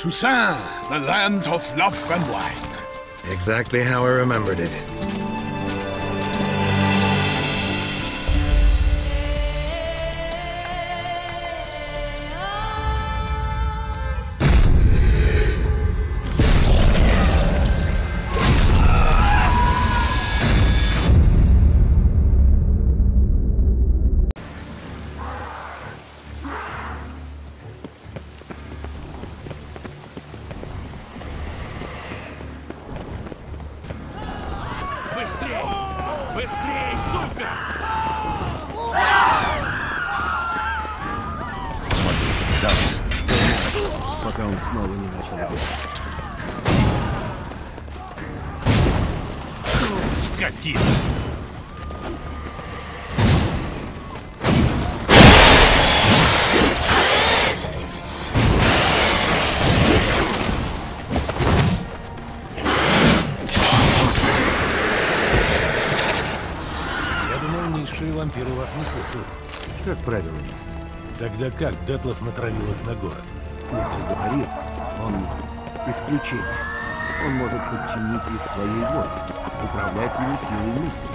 Toussaint, the land of love and wine. Exactly how I remembered it. Быстрей! Быстрей, сука! пока он снова не начал убивать. Скотина! Вампиры вас не слушают. Как правило, нет. Тогда как Детлов натравил их на город? Я же говорил, он исключение. Он может подчинить их своей воле, управлять ими силой мысли.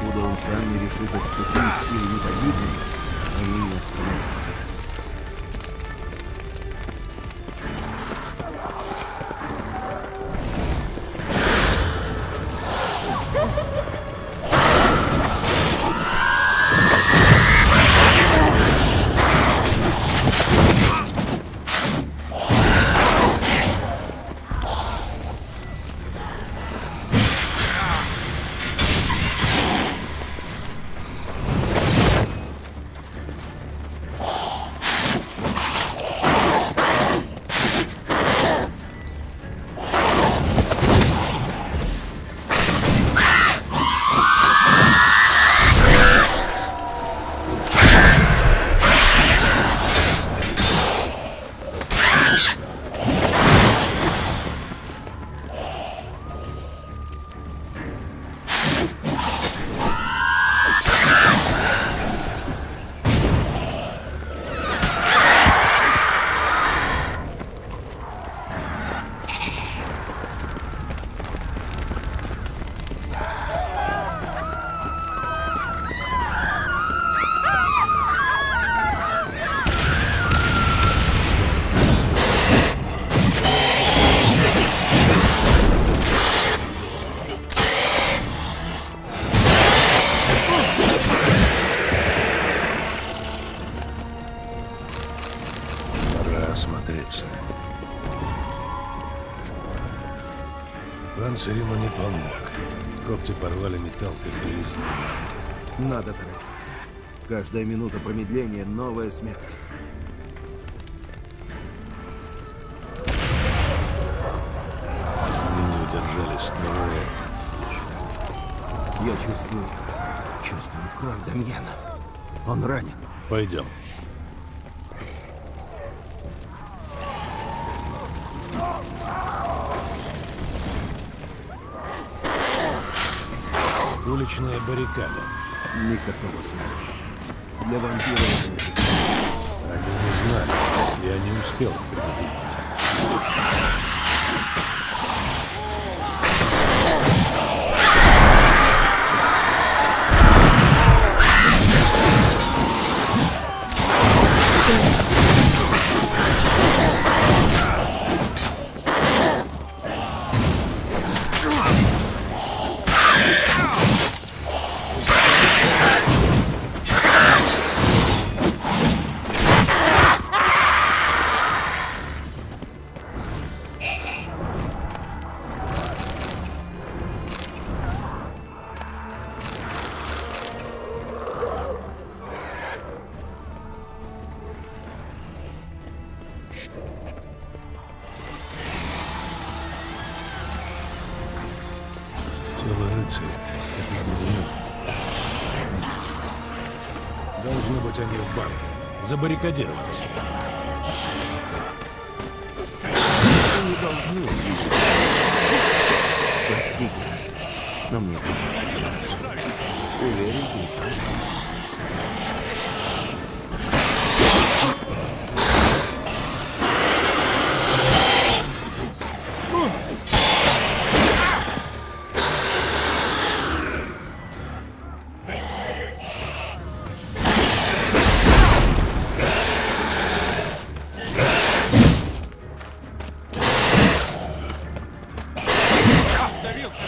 Куда он сам не решит отступить или не погибнет, они не остановятся. Осмотреться. Панцирь ему не помог. Когти порвали металл, как железную Надо торопиться. Каждая минута промедления — новая смерть. Они не удержали строя. Я чувствую... чувствую кровь Дамьяна. Он ранен. Пойдем. Уличная баррикада. Никакого смысла. Для вампира это Они не знали. Я не успел предупредить. Должно быть, они в банке. Забаррикадировались. Не должны увидеть. Прости, но мне сказать. Уверен, ты сам Остановился,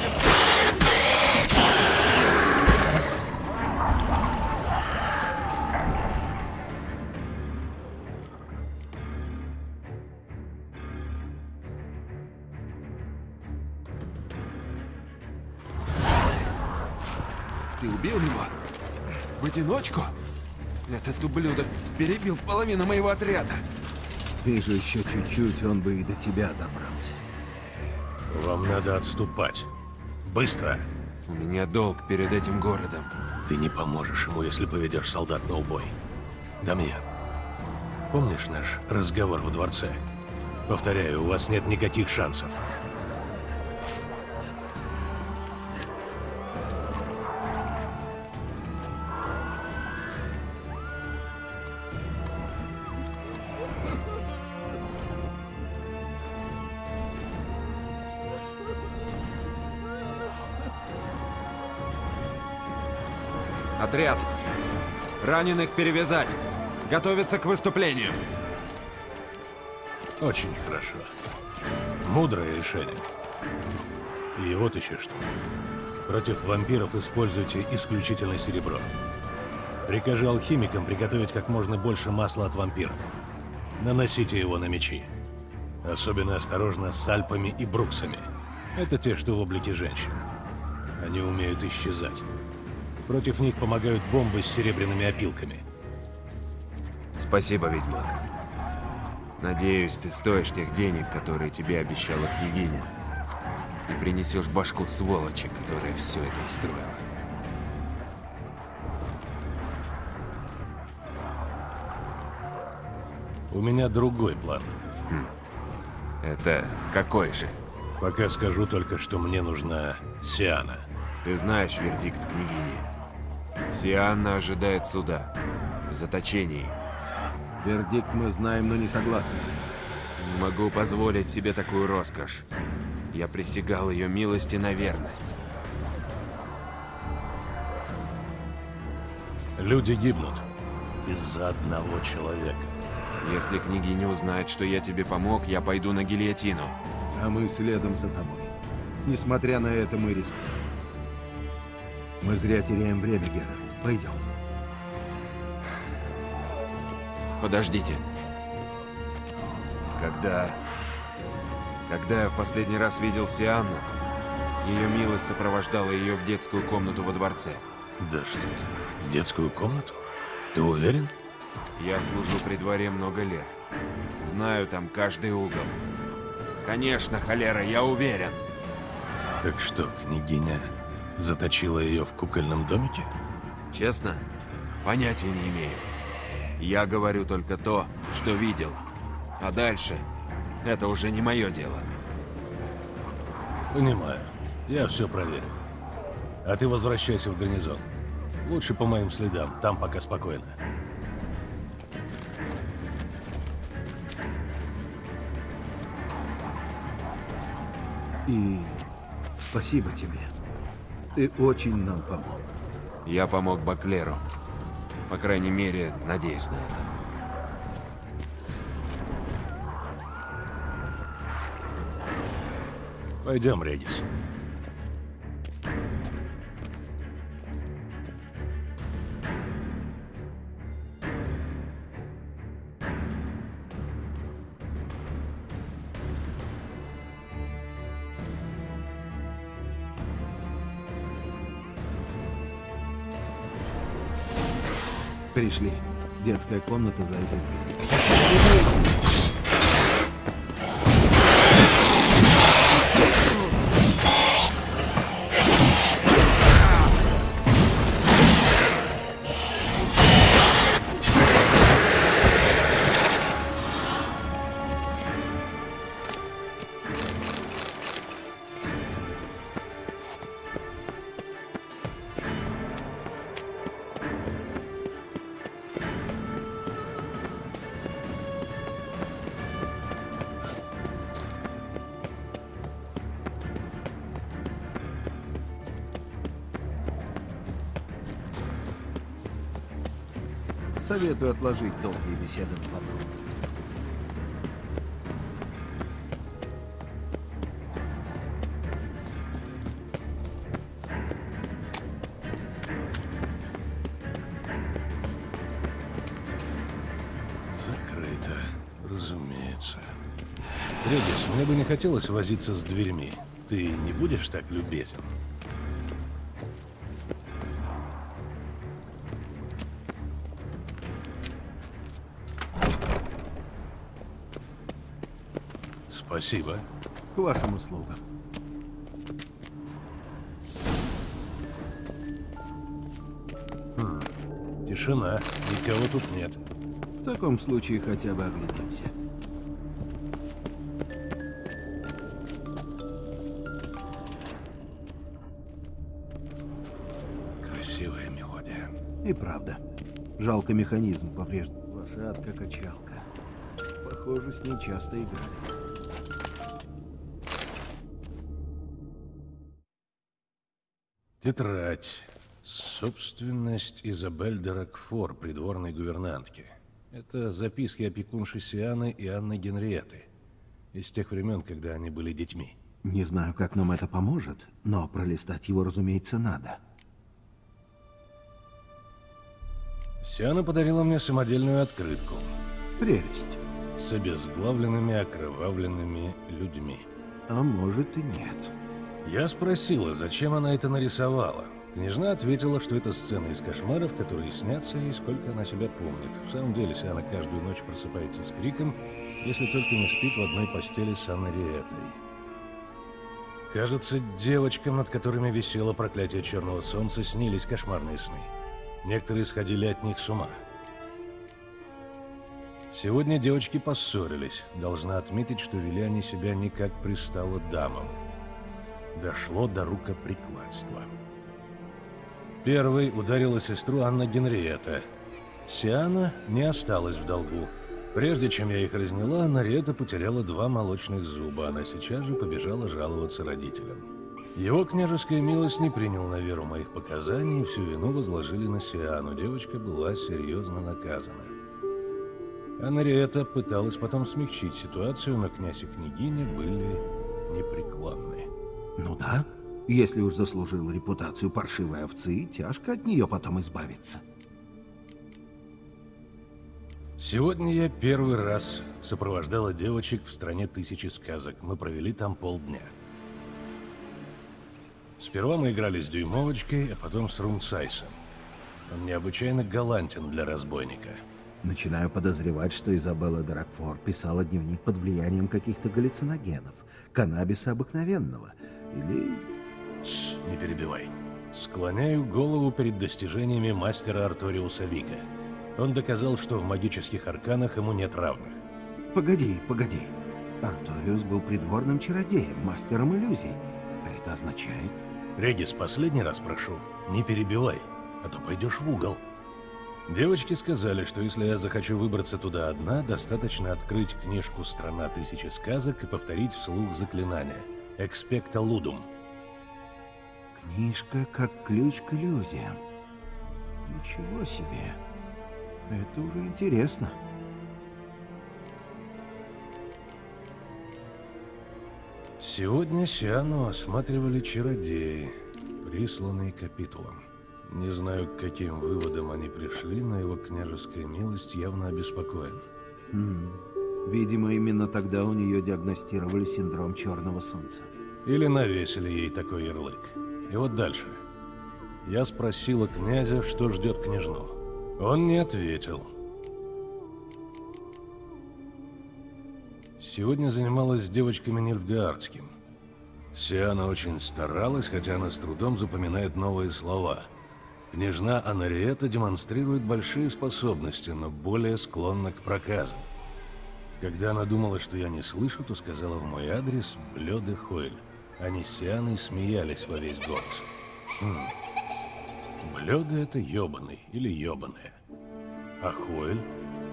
Ты убил его? В одиночку? Этот ублюдок перебил половину моего отряда. Вижу, еще чуть-чуть, он бы и до тебя добрался. Вам надо отступать. Быстро. У меня долг перед этим городом. Ты не поможешь ему, если поведешь солдат на убой. Дамьян, помнишь наш разговор во дворце? Повторяю, у вас нет никаких шансов. Отряд! Раненых перевязать! Готовиться к выступлению! Очень хорошо. Мудрое решение. И вот еще что. Против вампиров используйте исключительно серебро. Прикажи алхимикам приготовить как можно больше масла от вампиров. Наносите его на мечи. Особенно осторожно с альпами и бруксами. Это те, что в облике женщин. Они умеют исчезать. Против них помогают бомбы с серебряными опилками. Спасибо, ведьмак. Надеюсь, ты стоишь тех денег, которые тебе обещала княгиня. И принесешь башку сволочи, которая все это устроила. У меня другой план. Это какой же? Пока скажу только, что мне нужна Сиана. Ты знаешь вердикт княгини. Сианна ожидает суда. В заточении. Вердикт мы знаем, но не согласны с ним. Не могу позволить себе такую роскошь. Я присягал ее милости на верность. Люди гибнут из-за одного человека. Если княгиня узнает, что я тебе помог, я пойду на гильотину. А мы следом за тобой. Несмотря на это, мы рискуем. Мы зря теряем время, Гера. Пойдем. Подождите. Когда... Когда я в последний раз видел Сианну, ее милость сопровождала ее в детскую комнату во дворце. Да что ты, в детскую комнату? Ты уверен? Я служу при дворе много лет. Знаю там каждый угол. Конечно, холера, я уверен. Так что, княгиня заточила ее в кукольном домике? Честно, понятия не имею. Я говорю только то, что видел. А дальше это уже не мое дело. Понимаю. Я все проверю. А ты возвращайся в гарнизон. Лучше по моим следам, там пока спокойно. И спасибо тебе. Ты очень нам помог. Я помог Баклеру. По крайней мере, надеюсь на это. Пойдем, Редис. Пришли. Детская комната за этой дверью. Советую отложить долгие беседы на потом. Закрыто, разумеется. Редис, мне бы не хотелось возиться с дверьми. Ты не будешь так любезен? Спасибо. К вашим услугам. Тишина. Никого тут нет. В таком случае хотя бы оглядимся. Красивая мелодия. И правда. Жалко механизм поврежден. Лошадка-качалка. Похоже, с ней часто играли. Тетрадь. Собственность Изабель де Рокфор, придворной гувернантки. Это записки опекунши Сианы и Анны Генриетты. Из тех времен, когда они были детьми. Не знаю, как нам это поможет, но пролистать его, разумеется, надо. Сиана подарила мне самодельную открытку Прелесть. с обезглавленными окровавленными людьми. А может и нет. Я спросила, зачем она это нарисовала. Княжна ответила, что это сцены из кошмаров, которые снятся ей, сколько она себя помнит. В самом деле, Сиана каждую ночь просыпается с криком, если только не спит в одной постели с Анной. Кажется, девочкам, над которыми висело проклятие черного солнца, снились кошмарные сны. Некоторые сходили от них с ума. Сегодня девочки поссорились. Должна отметить, что вели они себя не как пристало дамам. Дошло до рукоприкладства. Первой ударила сестру Анна Генриетта. Сиана не осталась в долгу. Прежде чем я их разняла, Анна Риетта потеряла два молочных зуба. Она сейчас же побежала жаловаться родителям. Его княжеская милость не принял на веру моих показаний, и всю вину возложили на Сиану. Девочка была серьезно наказана. Анна Риетта пыталась потом смягчить ситуацию, но князь и княгиня были непреклонны. Ну да. Если уж заслужил репутацию паршивой овцы, тяжко от нее потом избавиться. Сегодня я первый раз сопровождала девочек в стране тысячи сказок. Мы провели там полдня. Сперва мы играли с Дюймовочкой, а потом с Румцайсом. Он необычайно галантен для разбойника. Начинаю подозревать, что Изабелла Дракфор писала дневник под влиянием каких-то галлюциногенов, каннабиса обыкновенного, или... Тсс, не перебивай. Склоняю голову перед достижениями мастера Арториуса Вига. Он доказал, что в магических арканах ему нет равных. Погоди, погоди. Арториус был придворным чародеем, мастером иллюзий. А это означает... Регис, последний раз прошу, не перебивай, а то пойдешь в угол. Девочки сказали, что если я захочу выбраться туда одна, достаточно открыть книжку «Страна тысячи сказок» и повторить вслух заклинание «Экспекта лудум». Книжка как ключ к иллюзиям. Ничего себе. Это уже интересно. Сегодня Сиану осматривали чародеи, присланные капитулом. Не знаю, к каким выводам они пришли, но его княжеская милость явно обеспокоен. Видимо, именно тогда у нее диагностировали синдром черного солнца. Или навесили ей такой ярлык. И вот дальше. Я спросила князя, что ждет княжну. Он не ответил. Сегодня занималась с девочками Нильфгаардским. Сиана очень старалась, хотя она с трудом запоминает новые слова. Княжна Анариета демонстрирует большие способности, но более склонна к проказам. Когда она думала, что я не слышу, то сказала в мой адрес «Блёде Хойль». Они с Сианой смеялись во весь голос. Хм. Блёде — это ёбаный или ёбаная. А Хойль?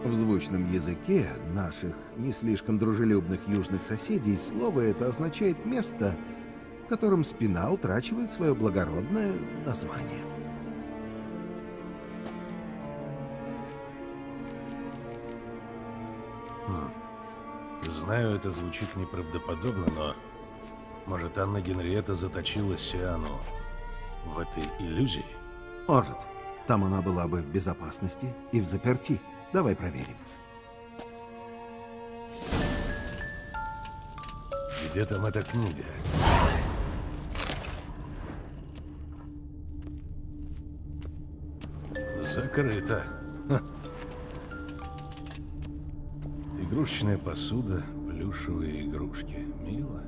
В звучном языке наших не слишком дружелюбных южных соседей слово это означает место, в котором спина утрачивает свое благородное название. Знаю, это звучит неправдоподобно, но... Может, Анна Генриетта заточила Сиану в этой иллюзии? Может, там она была бы в безопасности и в заперти. Давай проверим. Где там эта книга? Закрыто. Ха. Игрушечная посуда, плюшевые игрушки. Мило.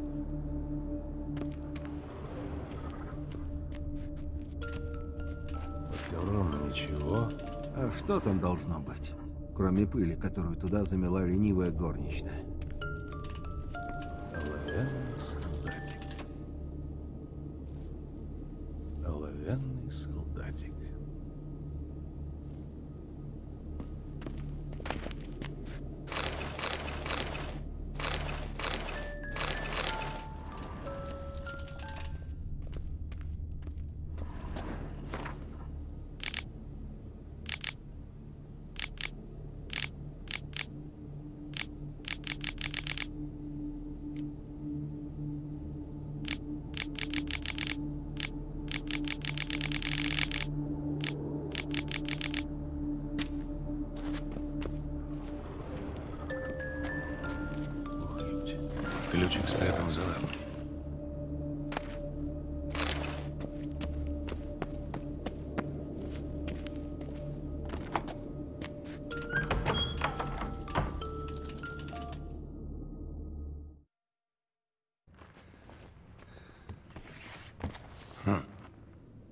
Под ковром ничего. А что там должно быть? Кроме пыли, которую туда замела ленивая горничная.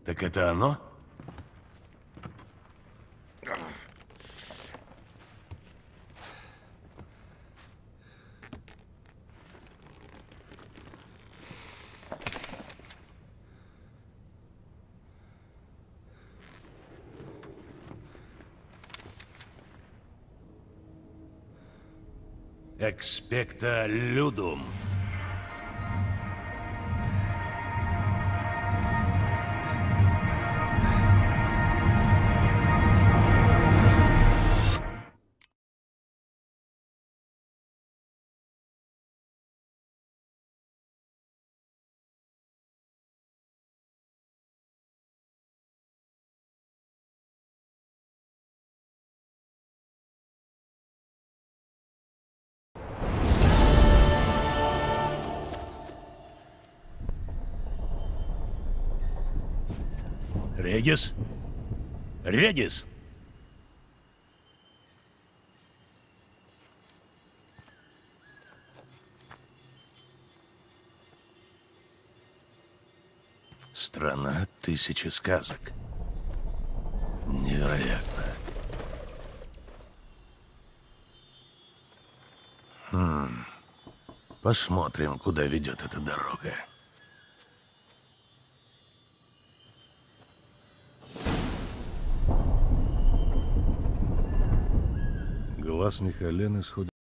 Так это оно? Экспекта людум. Редис? Редис? Страна тысячи сказок. Невероятно. Хм. Посмотрим, куда ведет эта дорога. Глаз Михален исходит